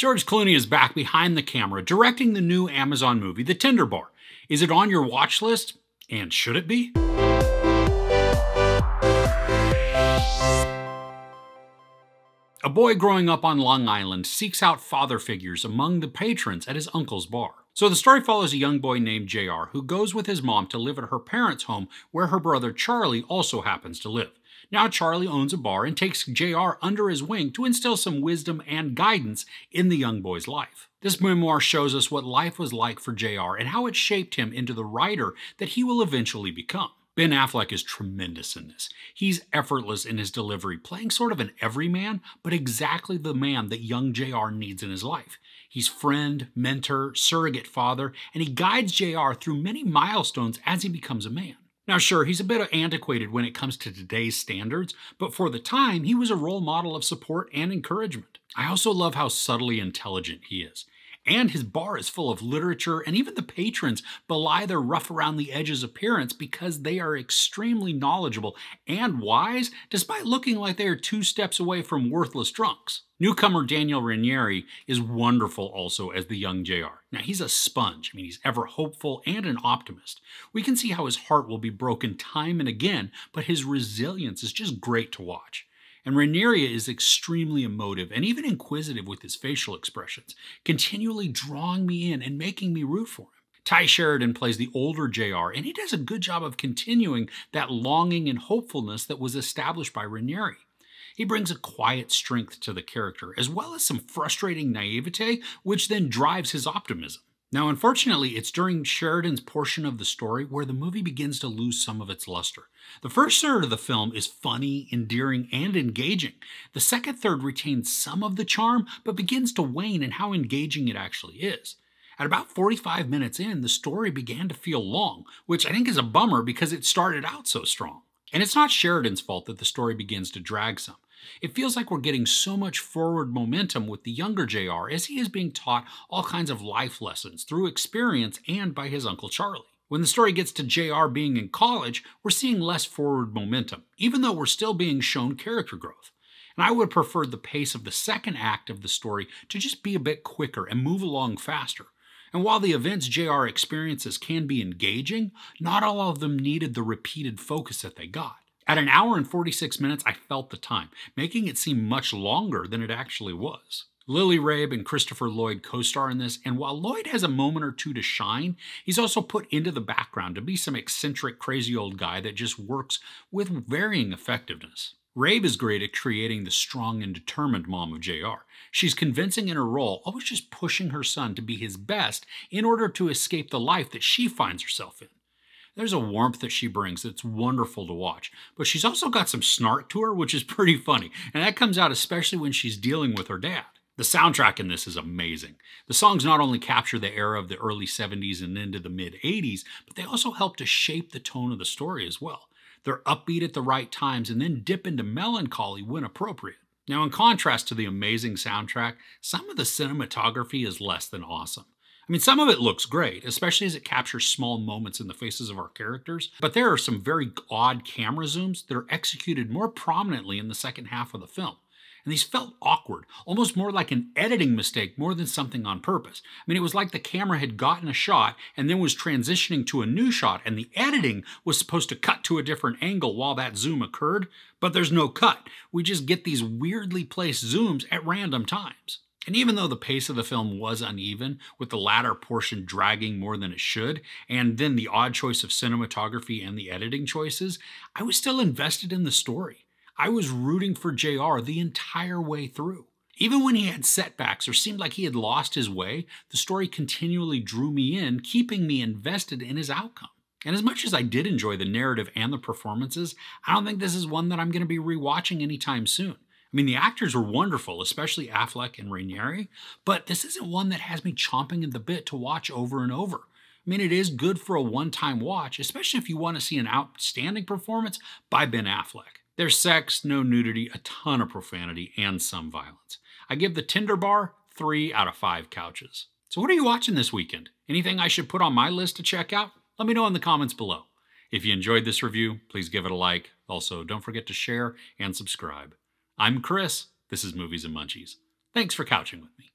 George Clooney is back behind the camera directing the new Amazon movie, The Tender Bar. Is it on your watch list? And should it be? A boy growing up on Long Island seeks out father figures among the patrons at his uncle's bar. So the story follows a young boy named JR who goes with his mom to live at her parents' home where her brother Charlie also happens to live. Now Charlie owns a bar and takes JR under his wing to instill some wisdom and guidance in the young boy's life. This memoir shows us what life was like for JR and how it shaped him into the writer that he will eventually become. Ben Affleck is tremendous in this. He's effortless in his delivery, playing sort of an everyman, but exactly the man that young JR needs in his life. He's friend, mentor, surrogate father, and he guides JR through many milestones as he becomes a man. Now, sure, he's a bit antiquated when it comes to today's standards, but for the time, he was a role model of support and encouragement. I also love how subtly intelligent he is. And his bar is full of literature, and even the patrons belie their rough around the edges appearance because they are extremely knowledgeable and wise, despite looking like they are two steps away from worthless drunks. Newcomer Daniel Ranieri is wonderful also as the young JR. Now, he's a sponge. I mean, he's ever hopeful and an optimist. We can see how his heart will be broken time and again, but his resilience is just great to watch. And Ranieri is extremely emotive and even inquisitive with his facial expressions, continually drawing me in and making me root for him. Tye Sheridan plays the older JR, and he does a good job of continuing that longing and hopefulness that was established by Ranieri. He brings a quiet strength to the character, as well as some frustrating naivete, which then drives his optimism. Now, unfortunately, it's during Sheridan's portion of the story where the movie begins to lose some of its luster. The first third of the film is funny, endearing, and engaging. The second third retains some of the charm, but begins to wane in how engaging it actually is. At about 45 minutes in, the story began to feel long, which I think is a bummer because it started out so strong. And it's not Sheridan's fault that the story begins to drag some. It feels like we're getting so much forward momentum with the younger JR as he is being taught all kinds of life lessons through experience and by his Uncle Charlie. When the story gets to JR being in college, we're seeing less forward momentum, even though we're still being shown character growth. And I would prefer the pace of the second act of the story to just be a bit quicker and move along faster. And while the events JR experiences can be engaging, not all of them needed the repeated focus that they got. At an hour and 46 minutes, I felt the time, making it seem much longer than it actually was. Lily Rabe and Christopher Lloyd co star in this, and while Lloyd has a moment or two to shine, he's also put into the background to be some eccentric, crazy old guy that just works with varying effectiveness. Rabe is great at creating the strong and determined mom of JR. She's convincing in her role, always just pushing her son to be his best in order to escape the life that she finds herself in. There's a warmth that she brings that's wonderful to watch, but she's also got some snark to her, which is pretty funny, and that comes out especially when she's dealing with her dad. The soundtrack in this is amazing. The songs not only capture the era of the early 70s and into the mid 80s, but they also help to shape the tone of the story as well. They're upbeat at the right times and then dip into melancholy when appropriate. Now, in contrast to the amazing soundtrack, some of the cinematography is less than awesome. I mean, some of it looks great, especially as it captures small moments in the faces of our characters, but there are some very odd camera zooms that are executed more prominently in the second half of the film. And these felt awkward, almost more like an editing mistake more than something on purpose. I mean, it was like the camera had gotten a shot and then was transitioning to a new shot, and the editing was supposed to cut to a different angle while that zoom occurred, but there's no cut. We just get these weirdly placed zooms at random times. And even though the pace of the film was uneven, with the latter portion dragging more than it should, and then the odd choice of cinematography and the editing choices, I was still invested in the story. I was rooting for JR the entire way through. Even when he had setbacks or seemed like he had lost his way, the story continually drew me in, keeping me invested in his outcome. And as much as I did enjoy the narrative and the performances, I don't think this is one that I'm going to be rewatching anytime soon. I mean, the actors were wonderful, especially Affleck and Ranieri, but this isn't one that has me chomping at the bit to watch over and over. I mean, it is good for a one time watch, especially if you want to see an outstanding performance by Ben Affleck. There's sex, no nudity, a ton of profanity, and some violence. I give the Tender Bar 3 out of 5 couches. So, what are you watching this weekend? Anything I should put on my list to check out? Let me know in the comments below. If you enjoyed this review, please give it a like. Also, don't forget to share and subscribe. I'm Chris. This is Movies and Munchies. Thanks for couching with me.